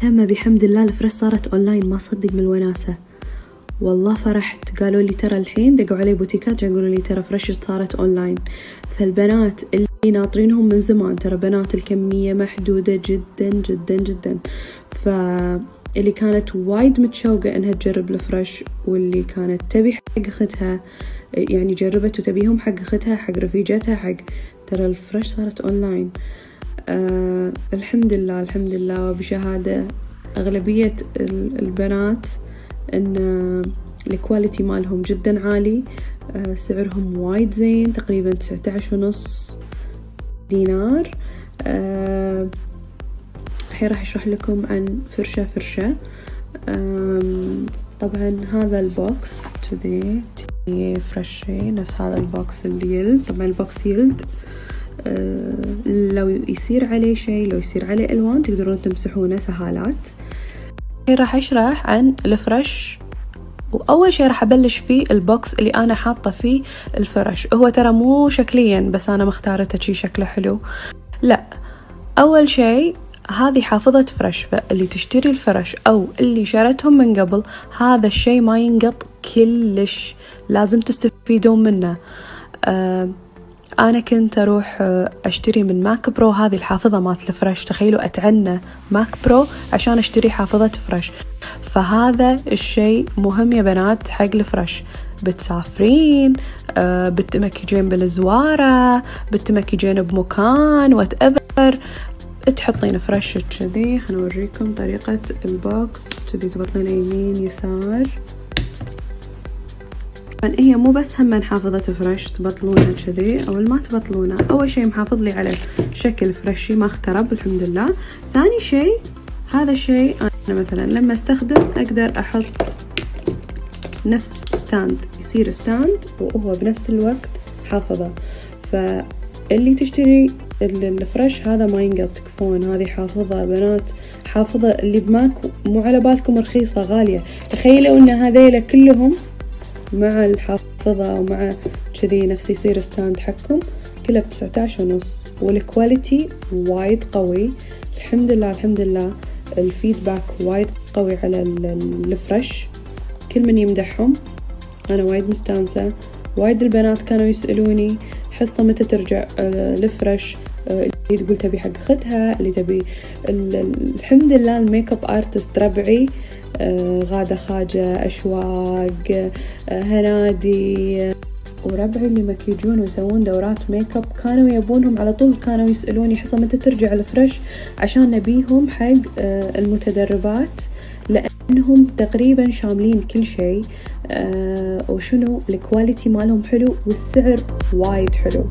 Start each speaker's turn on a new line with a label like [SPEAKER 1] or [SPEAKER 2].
[SPEAKER 1] تم بحمد الله الفرش صارت اونلاين ما صدق من الوناسة. والله فرحت. قالوا لي ترى الحين دقوا علي بوتيكات يقولوا لي ترى فرش صارت اونلاين فالبنات اللي ناطرينهم من زمان ترى بنات الكمية محدودة جدا جدا جدا. فاللي كانت وايد متشوقة إنها تجرب الفرش واللي كانت تبي حق اختها يعني جربت وتبيهم حق اختها حق رفيجتها حق ترى الفرش صارت اونلاين آه الحمد لله الحمد لله. وبشهادة أغلبية البنات إن ال quality مالهم جدا عالي. آه سعرهم وايد زين تقريبا تسعة عشر ونص دينار. آه الحين راح أشرح لكم عن فرشة فرشة. طبعا هذا ال box كذي فرشي نفس هذا ال box اللي يلد. طبعا ال box يلد. لو يصير عليه شيء لو يصير عليه ألوان تقدرون تمسحونه سهالات. راح أشرح عن الفرش. وأول شي راح أبلش فيه ال box اللي أنا حاطة فيه الفرش. هو ترى مو شكليا بس أنا مختارته شي شكله حلو. لا أول شي هذه حافظة فرش. فاللي تشتري الفرش أو اللي شرتهم من قبل هذا الشي ما ينقط كلش. لازم تستفيدون منه. آه أنا كنت أروح أشتري من MAC Pro هذه الحافظة مالت الفرش تخيلوا أتعنى MAC Pro عشان أشتري حافظة فرش فهذا الشيء مهم يا بنات حق الفرش بتسافرين آه بتمكجين بالزوارة بتمكجين بمكان whatever تحطين فرش كذي. خلينا نوريكم طريقة ال box. كذي تبطلين يمين يسار. هي مو بس هم حافظة فرش تبطلونه كذي. أو ما تبطلونه أول شي محافظ لي على شكل فرشي ما اخترب الحمد لله. ثاني شي هذا الشي أنا مثلا لما أستخدم أقدر أحط نفس stand يصير stand وهو بنفس الوقت حافظة. فاللي تشتري الفرش هذا ما ينقط تكفون هذه حافظة بنات حافظة اللي ب MAC مو على بالكم رخيصة غالية. تخيلوا إن هذيلا كلهم مع الحافظة ومع كذي نفس يصير stand حقكم. كلها بتسعة عشر ونص. وال quality وايد قوي. الحمد لله الحمد لله. ال feedback وايد قوي على الفرش. كل من يمدحهم. أنا وايد مستانسة. وايد البنات كانوا يسألوني حصة متى ترجع الفرش؟ اللي تقول تبي حق أختها اللي تبي الحمد لله ال makeup artist ربعي غادة خاجة أشواق هنادي وربعي اللي مكيجون ويسوون دورات ميك اب كانوا يبونهم على طول كانوا يسألوني حصة متى ترجع الفرش عشان نبيهم حق المتدربات لأنهم تقريبا شاملين كل شيء. وشنو؟ ال quality مالهم حلو والسعر وايد حلو.